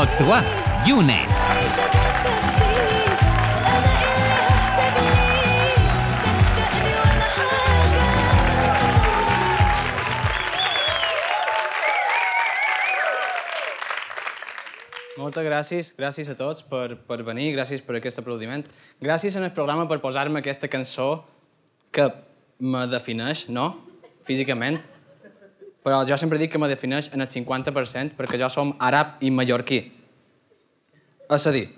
actuar name. Moltes gràcies, gràcies a tots per, per venir, gràcies per aquest aplaudiment. Gràcies en el programa per posar-me aquesta cançó que me defineix, no? Físicament. Però jo sempre dic que me defineix en el 50% perquè jo som àrab i mallorquí. És a dir,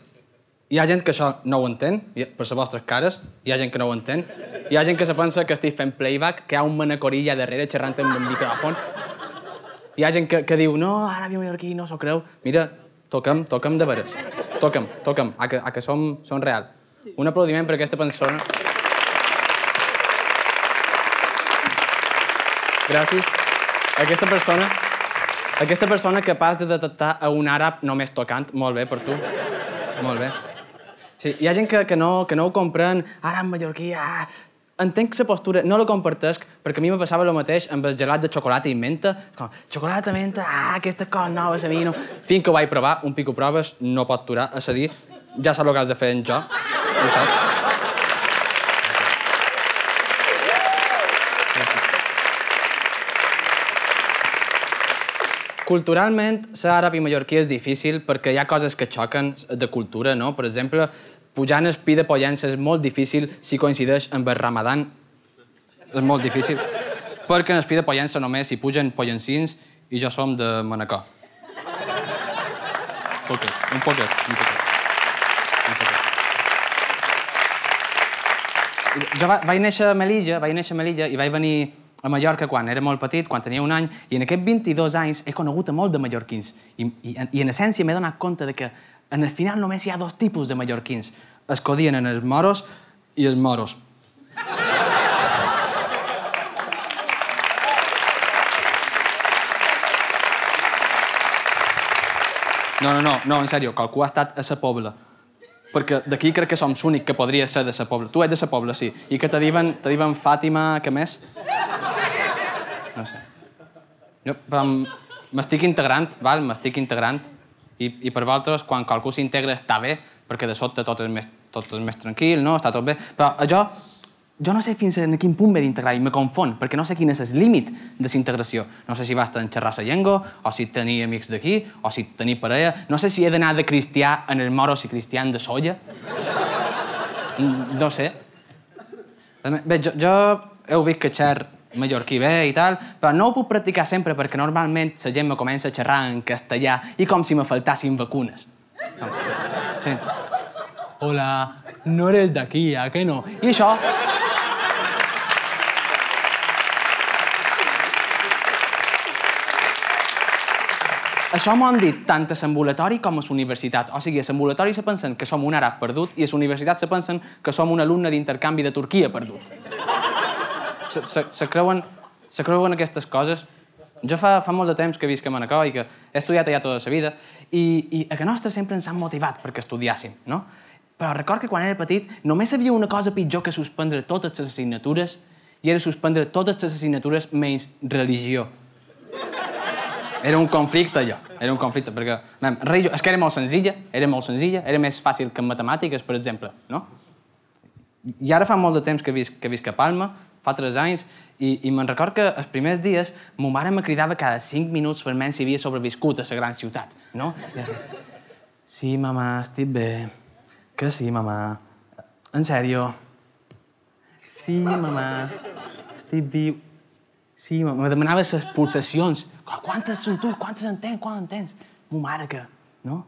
hi ha gent que això no ho entén, per les vostres cares, hi ha gent que no ho entén, hi ha gent que se pensa que estic fent playback, que hi ha un manacorí allà darrere xerrant amb el micròfon, hi ha gent que, que diu, no, àrab i mallorquí no s'ho creu. Mira, toquem, toquem de veres. Toquem, toquem, a que, a que som, som real. Sí. Un aplaudiment per aquesta persona. Gràcies. Aquesta persona, aquesta persona capaç de detectar a un àrab només tocant. Molt bé, per tu. Molt bé. Sí, hi ha gent que, que, no, que no ho comprèn. Àrab mallorquí, ah... Entenc la postura, no la compartesc, perquè a mi me passava el mateix amb el gelat de xocolata i menta. Com, xocolata, menta, ah, aquesta cosa nova, a mi no... Fins que ho vaig provar, un pico proves no pot durar, és a dir, ja saps el que has de fer en jo, ho saps? Culturalment, ser àrab i mallorquí és difícil perquè hi ha coses que xoquen de cultura, no? Per exemple, pujar en el pi de pollença és molt difícil si coincideix amb el ramadan. És molt difícil. Perquè en el pi de pollença només hi pugen pollencins i jo som de Manacor. Un poquet, un poquet, un poquet. Un poquet. Jo va, vaig néixer a Melilla, vaig néixer a Melilla i vaig venir a Mallorca quan era molt petit, quan tenia un any, i en aquests 22 anys he conegut a molt de mallorquins. I, i, i en essència m'he donat compte de que en el final només hi ha dos tipus de mallorquins. Es codien en els moros i els moros. No, no, no, no, en sèrio, qualcú ha estat a sa pobla. Perquè d'aquí crec que som l'únic que podria ser de sa pobla. Tu ets de sa pobla, sí. I que te diuen, te diuen Fàtima, què més? No sé. Jo m'estic integrant, val? m'estic integrant. I, I per vosaltres, quan qualcú s'integra, està bé, perquè de sobte tot és més, tot és més tranquil, no? està tot bé. Però jo, jo no sé fins a quin punt m'he d'integrar i me confon, perquè no sé quin és el límit de la integració. No sé si basta en xerrar la llengua, o si tenir amics d'aquí, o si tenir parella. No sé si he d'anar de cristià en el moros i cristian de solla. No sé. Bé, jo, jo heu vist que xer mallorquí bé i tal, però no ho puc practicar sempre perquè normalment la gent me comença a xerrar en castellà i com si me faltassin vacunes. Sí. Hola, no eres d'aquí, a que no? I això... Això m'ho han dit tant a l'ambulatori com a la universitat. O sigui, a l'ambulatori se pensen que som un àrab perdut i a la universitat se pensen que som un alumne d'intercanvi de Turquia perdut. Se, se, se, creuen, se creuen aquestes coses. Jo fa, fa molt de temps que visc a Manacor i que he estudiat allà tota la vida i, i a que nostre sempre ens han motivat perquè estudiàssim, no? Però record que quan era petit només havia una cosa pitjor que suspendre totes les assignatures i era suspendre totes les assignatures menys religió. Era un conflicte, allò. Era un conflicte, perquè... Man, religió, és que era molt senzilla, era molt senzilla, era més fàcil que en matemàtiques, per exemple, no? I ara fa molt de temps que visc, que visc a Palma, fa tres anys, i, i me'n record que els primers dies ma mare me cridava cada cinc minuts per menys si havia sobreviscut a la gran ciutat, no? Sí, mamà, estic bé. Que sí, mamà. En sèrio. Sí, mamà. Estic viu. Sí, me demanava les pulsacions. Qu- Quantes són tu? Quantes en tens? Quantes en tens? Mo mare que... No?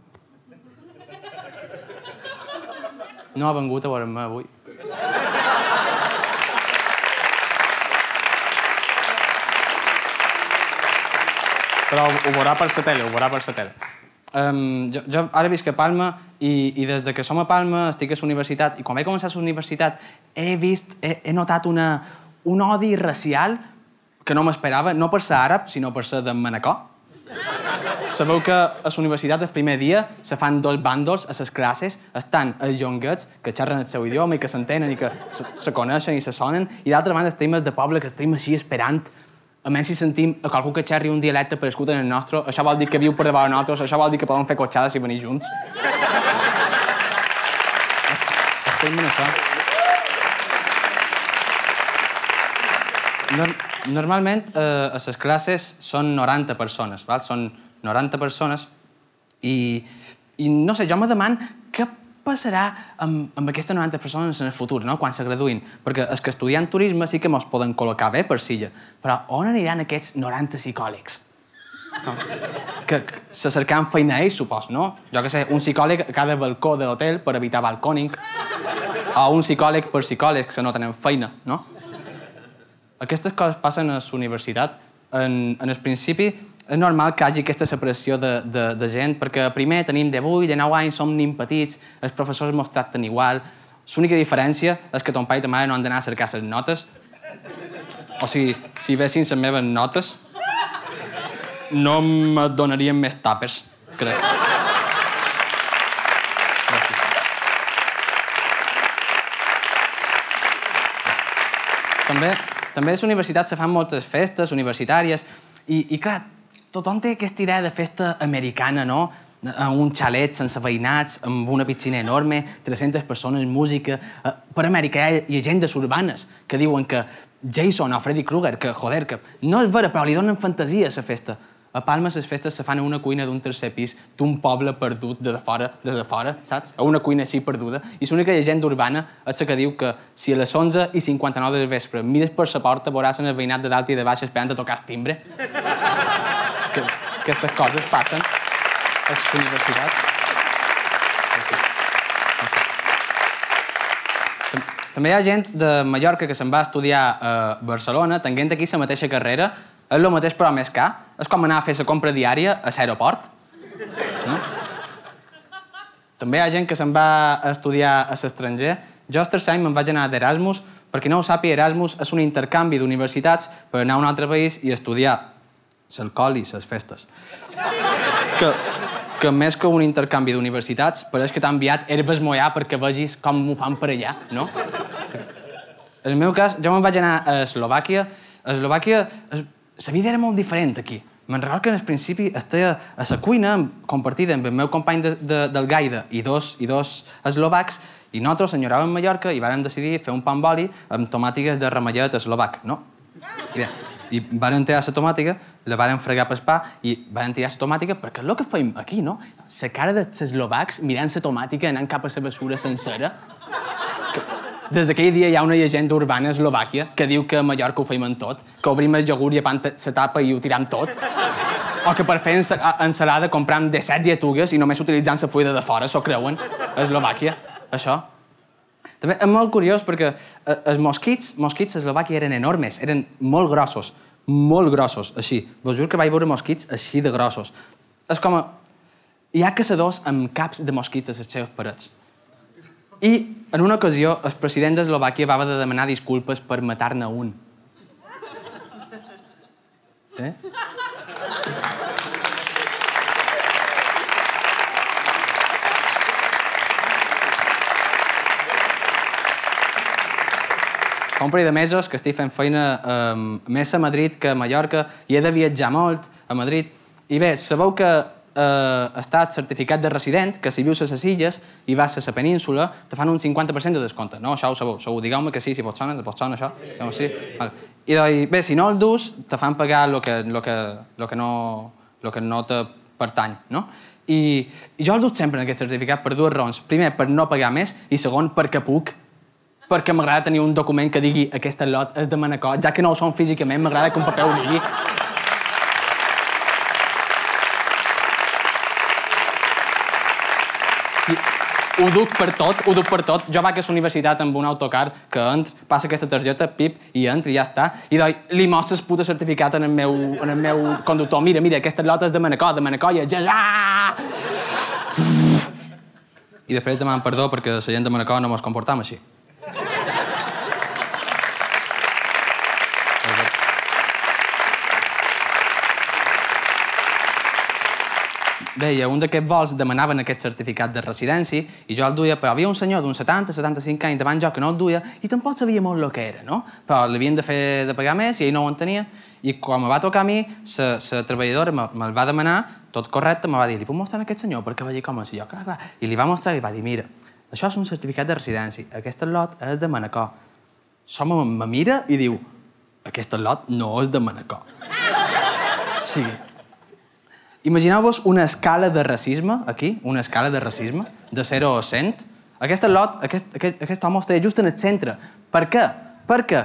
No ha vengut a veure'm avui. Però ho, veurà per la tele, ho veurà per la tele. Um, jo, jo ara visc a Palma i, i des de que som a Palma estic a la universitat i quan vaig començar a la universitat he vist, he, he notat una, un odi racial que no m'esperava, no per ser àrab, sinó per ser de Manacor. Sabeu que a la universitat el primer dia se fan dos bàndols a les classes, estan els jonguets que xerren el seu idioma i que s'entenen i que se, se coneixen i se sonen, i d'altra banda estem els de poble que estem així esperant almenys si sentim a qualcú que xerri un dialecte parescut en el nostre, això vol dir que viu per davant de nosaltres, això vol dir que podem fer cotxades i venir junts. Estem en això. Nor normalment eh, a les classes són 90 persones, val? són 90 persones i, i no sé, jo me deman passarà amb, amb aquestes 90 persones en el futur, no? quan se? Perquè els que estudien turisme sí que mos poden col·locar bé per silla, però on aniran aquests 90 psicòlegs? No? Que, que se cercaran feina ells, supos, no? Jo que sé, un psicòleg a cada balcó de l'hotel per evitar balcòning, o un psicòleg per psicòlegs que no tenen feina, no? Aquestes coses passen a la universitat. En, en el principi és normal que hagi aquesta separació de, de, de gent, perquè primer tenim 18, de 9 anys, som nin petits, els professors ens tracten igual. L'única diferència és que ton pare i ta mare no han d'anar a cercar les notes. O sigui, si vessin les meves notes, no me donarien més tapes, crec. També, també a la universitat se fan moltes festes universitàries i, i clar, tothom té aquesta idea de festa americana, no? En un xalet sense veïnats, amb una piscina enorme, 300 persones, música... Eh, Per Amèrica hi ha llegendes urbanes que diuen que Jason o Freddy Krueger, que, joder, que no és vera, però li donen fantasia a la festa. A Palma les festes se fan a una cuina d'un tercer pis d'un poble perdut de, de fora, de, de fora, saps? A una cuina així perduda. I l'única llegenda urbana és la que diu que si a les 11 i 59 del vespre mires per la porta veuràs en el veïnat de dalt i de baix esperant a tocar el timbre. Que aquestes coses passen a les universitats. Gràcies. Gràcies. Tam- També hi ha gent de Mallorca que se'n va a estudiar a Barcelona, tenint aquí la mateixa carrera, és el mateix però més car. És com anar a fer la compra diària a l'aeroport. No? També hi ha gent que se'n va a estudiar a l'estranger. Jo tercer any me'n vaig anar d'Erasmus, perquè no ho sàpiga, Erasmus és un intercanvi d'universitats per anar a un altre país i estudiar l'alcohol i les festes. Que, que més que un intercanvi d'universitats, pareix que t'ha enviat herbes mollà perquè vegis com m'ho fan per allà, no? En el meu cas, jo me'n vaig anar a Eslovàquia. A Eslovàquia, es, la vida era molt diferent aquí. Me'n recordo que al principi estava a la cuina compartida amb el meu company de, de, del Gaida i dos, i dos eslovacs i nosaltres enyoràvem Mallorca i vàrem decidir fer un pa amb oli amb tomàtiques de ramellet eslovac, no? I bé, i varen tirar la tomàtica, la varen fregar pel pa i varen tirar la tomàtica perquè és el que feim aquí, no? La cara dels eslovacs mirant la tomàtica anant cap a la bessura sencera. Des d'aquell dia hi ha una llegenda urbana a Eslovàquia que diu que a Mallorca ho feim en tot, que obrim el iogurt i apant la tapa i ho tiram tot. O que per fer ensa- ensalada compram de set lletugues i només utilitzant la fulla de fora, s'ho creuen, a Eslovàquia, això. També és molt curiós perquè eh, els mosquits, mosquits a Eslovàquia eren enormes, eren molt grossos, molt grossos, així. Vos juro que vaig veure mosquits així de grossos. És com... A... Hi ha caçadors amb caps de mosquits a les seves parets. I en una ocasió el president d'Eslovàquia va haver de demanar disculpes per matar-ne un. Eh? Un parell de mesos que estic fent feina eh, més a Madrid que a Mallorca i he de viatjar molt a Madrid. I bé, sabeu que eh, estàs certificat de resident, que si vius a les illes i vas a la península, te fan un 50% de descompte. No, això ho sabeu. sabeu. Digueu-me que sí, si pot sonar, pot sonar això. Digueu sí. Vale. I doncs, bé, si no el dus, te fan pagar el que, lo que, lo que, no, lo que no te pertany, no? I, I jo el dus sempre en aquest certificat per dues raons. Primer, per no pagar més, i segon, perquè puc perquè m'agrada tenir un document que digui aquest lot és de Manacor, ja que no ho som físicament, m'agrada que un paper ho digui. Ho duc per tot, ho duc per tot. Jo vaig a la universitat amb un autocar que entro, passa aquesta targeta, pip, i entro i ja està. I doi, li mostres puta certificat en el meu, en el meu conductor. Mira, mira, aquesta lot és de Manacor, de Manacor, i ja, ja! I després demanen perdó perquè la gent de Manacor no mos comportam així. Veia un d'aquests vols demanaven aquest certificat de residència i jo el duia, però havia un senyor d'uns 70-75 anys davant jo que no el duia i tampoc sabia molt el que era, no? Però l'havien de fer de pagar més i ell no ho entenia i quan me va tocar a mi, la, la treballadora me- me'l va demanar, tot correcte, me va dir, li puc mostrar a aquest senyor perquè vegi com és? Jo, clar, clar. I li va mostrar i va dir, mira, això és un certificat de residència, aquest lot és de Manacor. Som me, me mira i diu, aquest lot no és de Manacor. O sigui, imagineu-vos una escala de racisme, aquí, una escala de racisme, de 0 a 100. Aquest lot, aquest, aquest, aquest home estava just en el centre. Per què? Perquè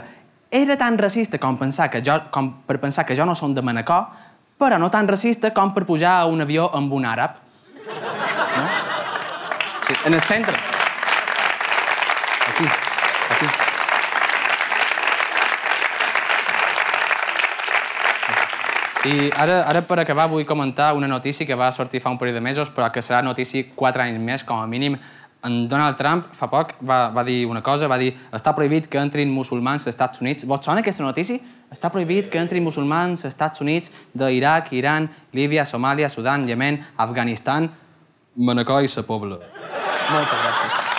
era tan racista com, pensar que jo, com per pensar que jo no som de Manacor, però no tan racista com per pujar a un avió amb un àrab. No? Sí, en el centre. Aquí. I ara, ara per acabar vull comentar una notícia que va sortir fa un període de mesos, però que serà notícia quatre anys més, com a mínim. En Donald Trump fa poc va, va dir una cosa, va dir està prohibit que entrin musulmans als Estats Units. Vos sona aquesta notícia? Està prohibit que entrin musulmans als Estats Units d'Iraq, Iran, Líbia, Somàlia, Sudan, Yemen, Afganistan, Manacor i sa Pobla. Moltes gràcies.